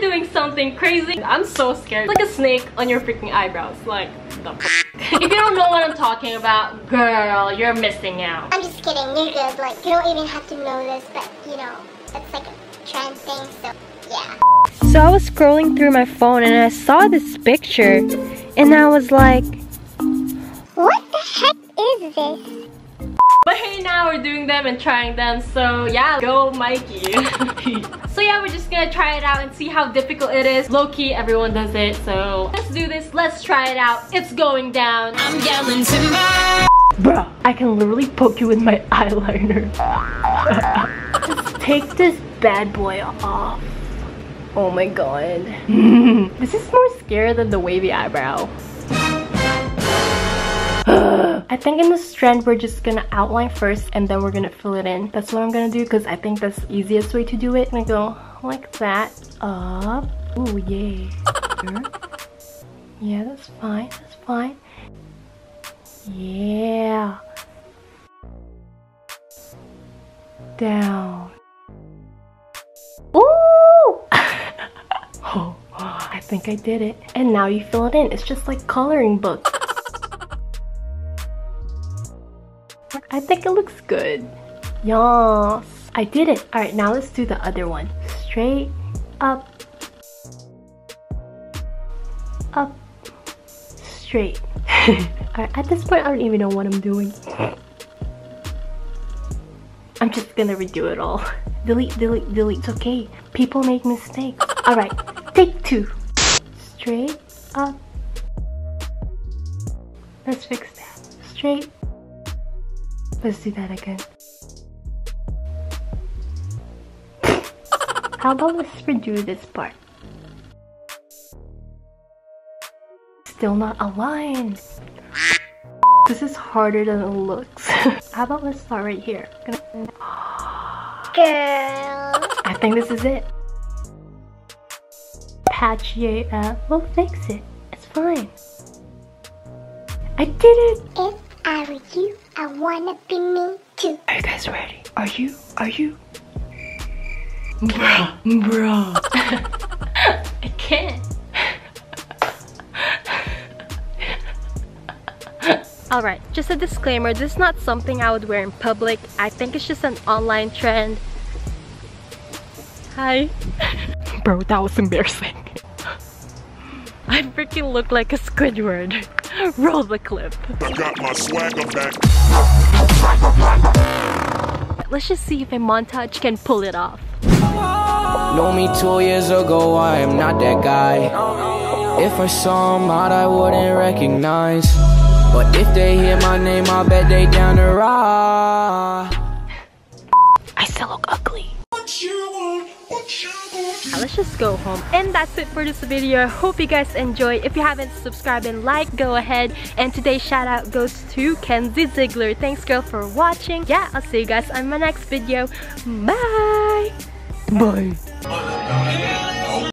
doing something crazy. I'm so scared. Like a snake on your freaking eyebrows. Like, the If you don't know what I'm talking about, girl, you're missing out. I'm just kidding, you're good. Like, you don't even have to know this, but, you know, it's like a trend thing, so, yeah. So I was scrolling through my phone and I saw this picture and I was like, What the heck is this? But hey, now we're doing them and trying them, so yeah, go Mikee. so yeah, we're just gonna try it out and see how difficult it is. Low-key, everyone does it, so let's do this, let's try it out. It's going down. I'm yelling timber. Bruh, I can literally poke you with my eyeliner. just take this bad boy off. Oh my god. this is more scary than the wavy eyebrow. I think in this trend we're just gonna outline first and then we're gonna fill it in. That's what I'm gonna do because I think that's the easiest way to do it. I'm gonna go like that, up. Oh yeah. yeah, that's fine, that's fine. Yeah. Down. Ooh! oh, I think I did it. And now you fill it in. It's just like coloring book. Think it looks good. Yes, I did it. All right, now let's do the other one. Straight up, up, straight. right, at this point, I don't even know what I'm doing. I'm just gonna redo it all. Delete, delete, delete. It's okay. People make mistakes. All right, take two. Straight up. Let's fix that. Straight Let's do that again. How about let's redo this part? Still not aligned. This is harder than it looks. How about let's start right here? Girl. I think this is it. Patch yeah, uh, we'll fix it. It's fine. I did it! If I were you, I wanna be me too. Are you guys ready? Are you? Are you? Bro, bro. I can't. Alright, just a disclaimer, this is not something I would wear in public. I think it's just an online trend. Hi. Bro, that was embarrassing. I freaking look like a Squidward. Roll the clip. I got my swagger back. Let's just see if a montage can pull it off. Know me two years ago, I am not that guy. If I saw him out, I wouldn't recognize. But if they hear my name, I bet they down to ride. Let's just go home. And that's it for this video. Hope you guys enjoy. If you haven't subscribed and like go ahead. And today's shout out goes to Kenzie Ziegler. Thanks girl for watching. Yeah I'll see you guys on my next video. Bye. Bye